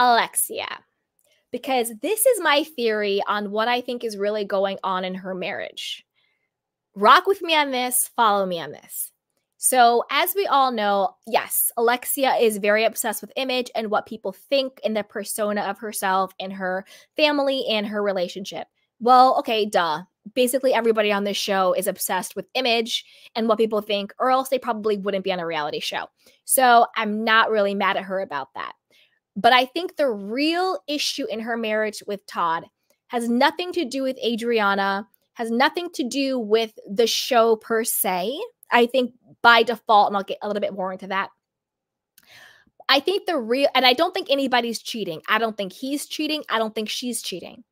Alexia, because this is my theory on what I think is really going on in her marriage. Rock with me on this, follow me on this. So, as we all know, yes, Alexia is very obsessed with image and what people think in the persona of herself and her family and her relationship. Well, okay, duh. Basically, everybody on this show is obsessed with image and what people think, or else they probably wouldn't be on a reality show. So, I'm not really mad at her about that. But I think the real issue in her marriage with Todd has nothing to do with Adriana, has nothing to do with the show per se I think by default, and I'll get a little bit more into that. I think the real, and I don't think anybody's cheating. I don't think he's cheating. I don't think she's cheating.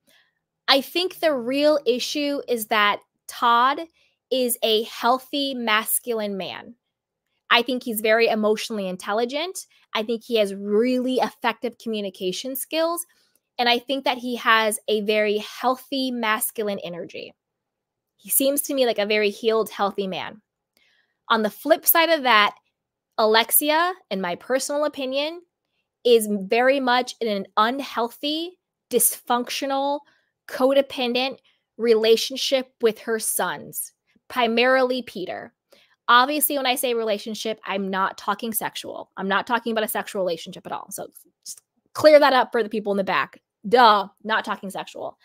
I think the real issue is that Todd is a healthy masculine man. I think he's very emotionally intelligent. I think he has really effective communication skills. And I think that he has a very healthy masculine energy. He seems to me like a very healed, healthy man. On the flip side of that, Alexia, in my personal opinion, is very much in an unhealthy, dysfunctional, codependent relationship with her sons, primarily Peter. Obviously, when I say relationship, I'm not talking sexual. I'm not talking about a sexual relationship at all. So clear that up for the people in the back. Duh, not talking sexual.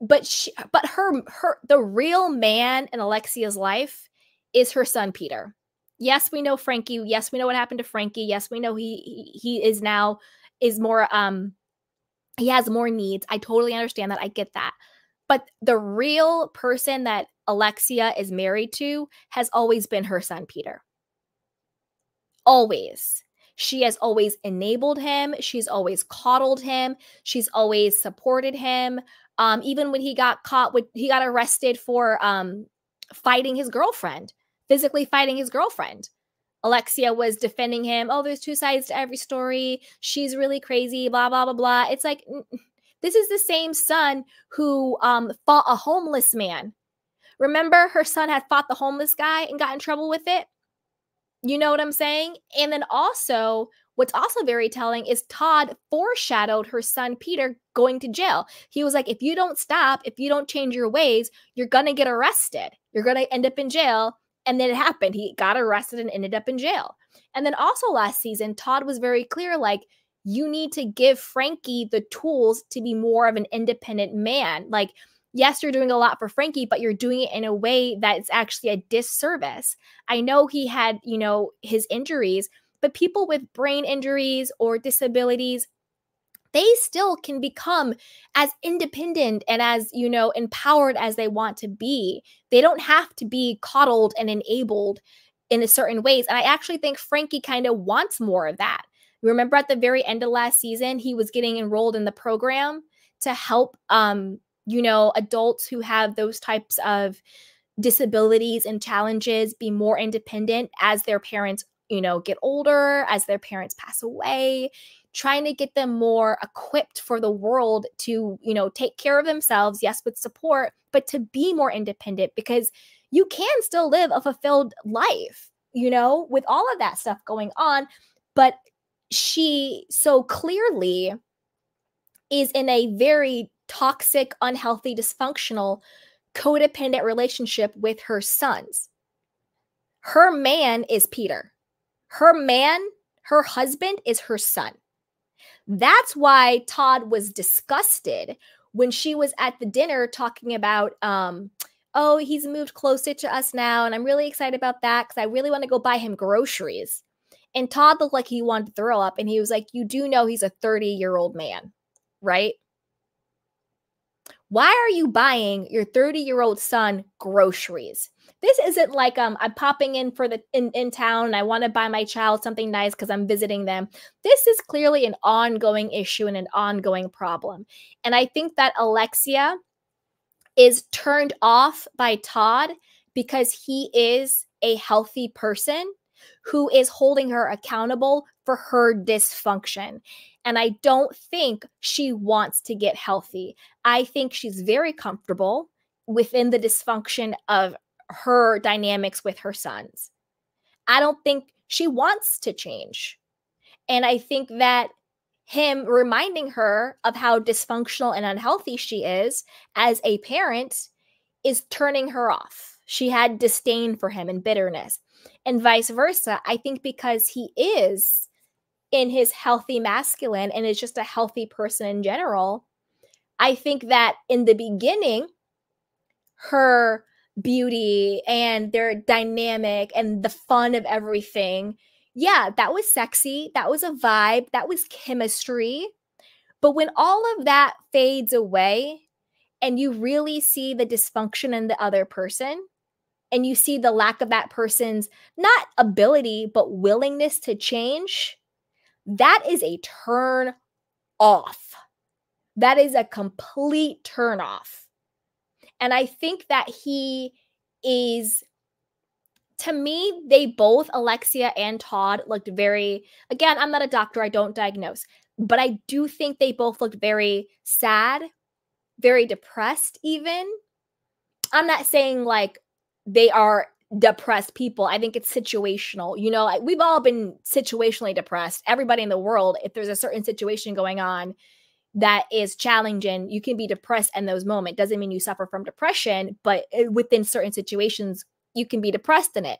But she, but her her the real man in Alexia's life is her son Peter. Yes, we know Frankie. Yes, we know what happened to Frankie. Yes, we know he he, he is now is more um he has more needs. I totally understand that. I get that. But the real person that Alexia is married to has always been her son Peter. Always. She has always enabled him. She's always coddled him. She's always supported him. Um, even when he got caught, with, he got arrested for um, fighting his girlfriend physically fighting his girlfriend. Alexia was defending him. Oh, there's two sides to every story. She's really crazy, blah, blah, blah, blah. It's like, this is the same son who um, fought a homeless man. Remember, her son had fought the homeless guy and got in trouble with it? You know what I'm saying? And then also, what's also very telling is Todd foreshadowed her son Peter going to jail. He was like, if you don't stop, if you don't change your ways, you're going to get arrested. You're going to end up in jail and then it happened. He got arrested and ended up in jail. And then also last season, Todd was very clear like, you need to give Frankie the tools to be more of an independent man. Like, yes, you're doing a lot for Frankie, but you're doing it in a way that's actually a disservice. I know he had, you know, his injuries, but people with brain injuries or disabilities, they still can become as independent and as you know empowered as they want to be they don't have to be coddled and enabled in a certain ways and i actually think frankie kind of wants more of that remember at the very end of last season he was getting enrolled in the program to help um you know adults who have those types of disabilities and challenges be more independent as their parents you know get older as their parents pass away trying to get them more equipped for the world to, you know, take care of themselves, yes, with support, but to be more independent because you can still live a fulfilled life, you know, with all of that stuff going on. But she so clearly is in a very toxic, unhealthy, dysfunctional, codependent relationship with her sons. Her man is Peter. Her man, her husband is her son. That's why Todd was disgusted when she was at the dinner talking about, um, oh, he's moved closer to us now. And I'm really excited about that because I really want to go buy him groceries. And Todd looked like he wanted to throw up. And he was like, You do know he's a 30 year old man, right? Why are you buying your 30 year old son groceries? This isn't like um I'm popping in for the in, in town and I want to buy my child something nice because I'm visiting them. This is clearly an ongoing issue and an ongoing problem. And I think that Alexia is turned off by Todd because he is a healthy person who is holding her accountable for her dysfunction. And I don't think she wants to get healthy. I think she's very comfortable within the dysfunction of her dynamics with her sons. I don't think she wants to change. And I think that him reminding her of how dysfunctional and unhealthy she is as a parent is turning her off. She had disdain for him and bitterness, and vice versa. I think because he is in his healthy masculine and is just a healthy person in general, I think that in the beginning, her beauty and their dynamic and the fun of everything yeah, that was sexy. That was a vibe. That was chemistry. But when all of that fades away and you really see the dysfunction in the other person, and you see the lack of that person's not ability, but willingness to change, that is a turn off. That is a complete turn off. And I think that he is to me, they both, Alexia and Todd, looked very, again, I'm not a doctor, I don't diagnose, but I do think they both looked very sad, very depressed, even. I'm not saying like they are depressed people. I think it's situational. You know, like we've all been situationally depressed. Everybody in the world, if there's a certain situation going on that is challenging, you can be depressed in those moments. Doesn't mean you suffer from depression, but eh, within certain situations, you can be depressed in it.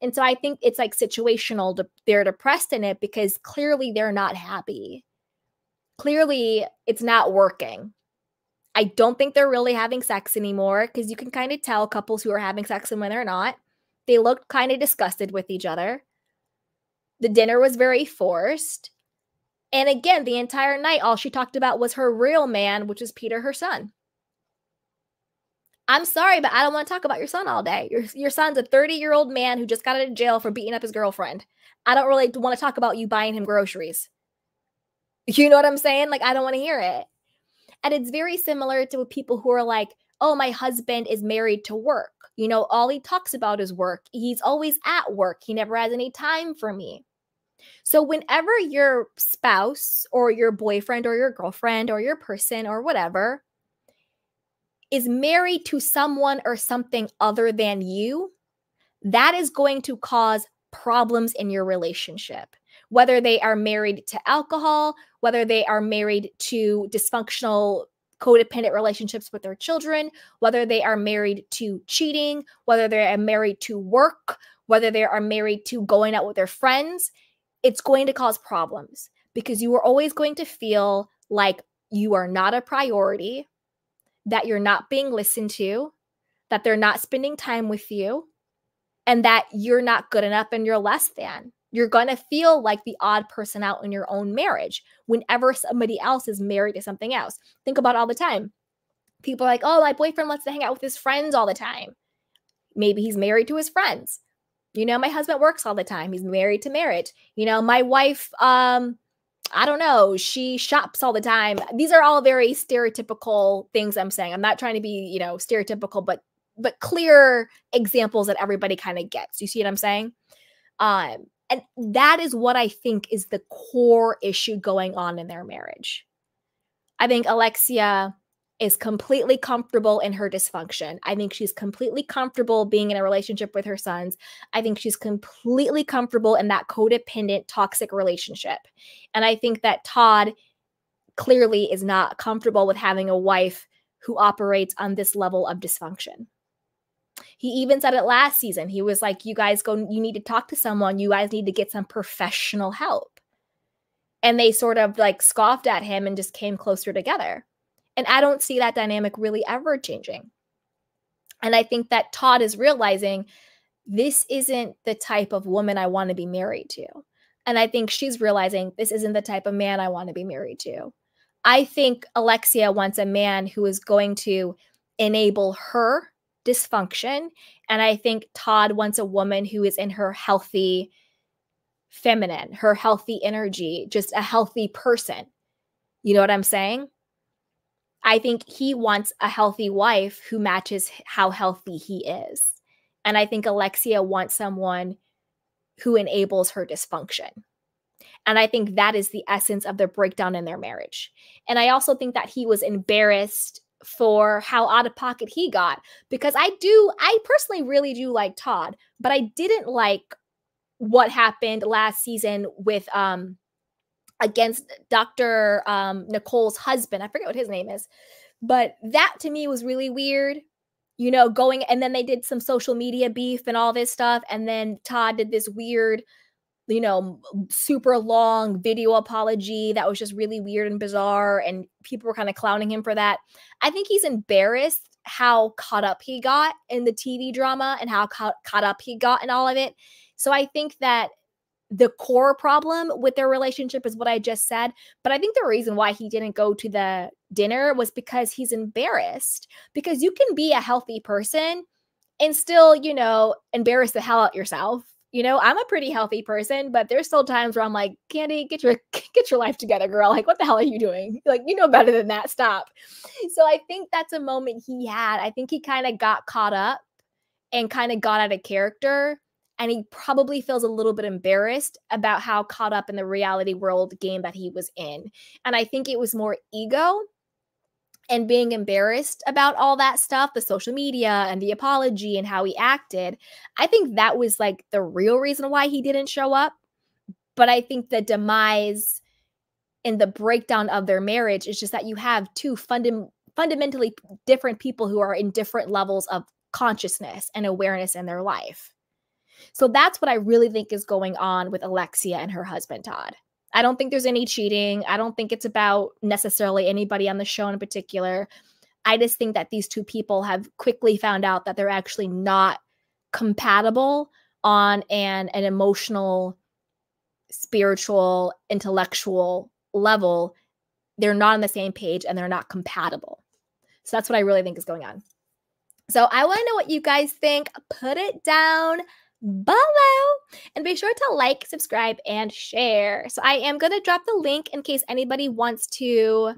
And so I think it's like situational. They're depressed in it because clearly they're not happy. Clearly it's not working. I don't think they're really having sex anymore because you can kind of tell couples who are having sex and when they're not. They looked kind of disgusted with each other. The dinner was very forced. And again, the entire night, all she talked about was her real man, which is Peter, her son. I'm sorry, but I don't want to talk about your son all day. Your, your son's a 30 year old man who just got out of jail for beating up his girlfriend. I don't really want to talk about you buying him groceries. You know what I'm saying? Like, I don't want to hear it. And it's very similar to people who are like, oh, my husband is married to work. You know, all he talks about is work. He's always at work. He never has any time for me. So, whenever your spouse or your boyfriend or your girlfriend or your person or whatever is married to someone or something other than you, that is going to cause problems in your relationship. Whether they are married to alcohol, whether they are married to dysfunctional codependent relationships with their children, whether they are married to cheating, whether they are married to work, whether they are married to going out with their friends, it's going to cause problems because you are always going to feel like you are not a priority that you're not being listened to, that they're not spending time with you, and that you're not good enough and you're less than. You're going to feel like the odd person out in your own marriage whenever somebody else is married to something else. Think about all the time. People are like, oh, my boyfriend wants to hang out with his friends all the time. Maybe he's married to his friends. You know, my husband works all the time. He's married to marriage. You know, my wife um I don't know, she shops all the time. These are all very stereotypical things I'm saying. I'm not trying to be, you know, stereotypical, but but clear examples that everybody kind of gets. You see what I'm saying? Um, and that is what I think is the core issue going on in their marriage. I think Alexia is completely comfortable in her dysfunction. I think she's completely comfortable being in a relationship with her sons. I think she's completely comfortable in that codependent, toxic relationship. And I think that Todd clearly is not comfortable with having a wife who operates on this level of dysfunction. He even said it last season. He was like, You guys go, you need to talk to someone. You guys need to get some professional help. And they sort of like scoffed at him and just came closer together. And I don't see that dynamic really ever changing. And I think that Todd is realizing this isn't the type of woman I want to be married to. And I think she's realizing this isn't the type of man I want to be married to. I think Alexia wants a man who is going to enable her dysfunction. And I think Todd wants a woman who is in her healthy feminine, her healthy energy, just a healthy person. You know what I'm saying? I think he wants a healthy wife who matches how healthy he is. And I think Alexia wants someone who enables her dysfunction. And I think that is the essence of the breakdown in their marriage. And I also think that he was embarrassed for how out of pocket he got because I do, I personally really do like Todd, but I didn't like what happened last season with um against Dr. Um, Nicole's husband. I forget what his name is. But that to me was really weird. You know, going and then they did some social media beef and all this stuff. And then Todd did this weird, you know, super long video apology that was just really weird and bizarre. And people were kind of clowning him for that. I think he's embarrassed how caught up he got in the TV drama and how ca- caught up he got in all of it. So I think that the core problem with their relationship is what I just said. But I think the reason why he didn't go to the dinner was because he's embarrassed. Because you can be a healthy person and still, you know, embarrass the hell out yourself. You know, I'm a pretty healthy person, but there's still times where I'm like, Candy, get your get your life together, girl. Like, what the hell are you doing? Like, you know better than that. Stop. So I think that's a moment he had. I think he kind of got caught up and kind of got out of character and he probably feels a little bit embarrassed about how caught up in the reality world game that he was in. And I think it was more ego and being embarrassed about all that stuff, the social media and the apology and how he acted. I think that was like the real reason why he didn't show up. But I think the demise and the breakdown of their marriage is just that you have two funda- fundamentally different people who are in different levels of consciousness and awareness in their life. So that's what I really think is going on with Alexia and her husband, Todd. I don't think there's any cheating. I don't think it's about necessarily anybody on the show in particular. I just think that these two people have quickly found out that they're actually not compatible on an, an emotional, spiritual, intellectual level. They're not on the same page and they're not compatible. So that's what I really think is going on. So I want to know what you guys think. Put it down below and be sure to like subscribe and share. So i am going to drop the link in case anybody wants to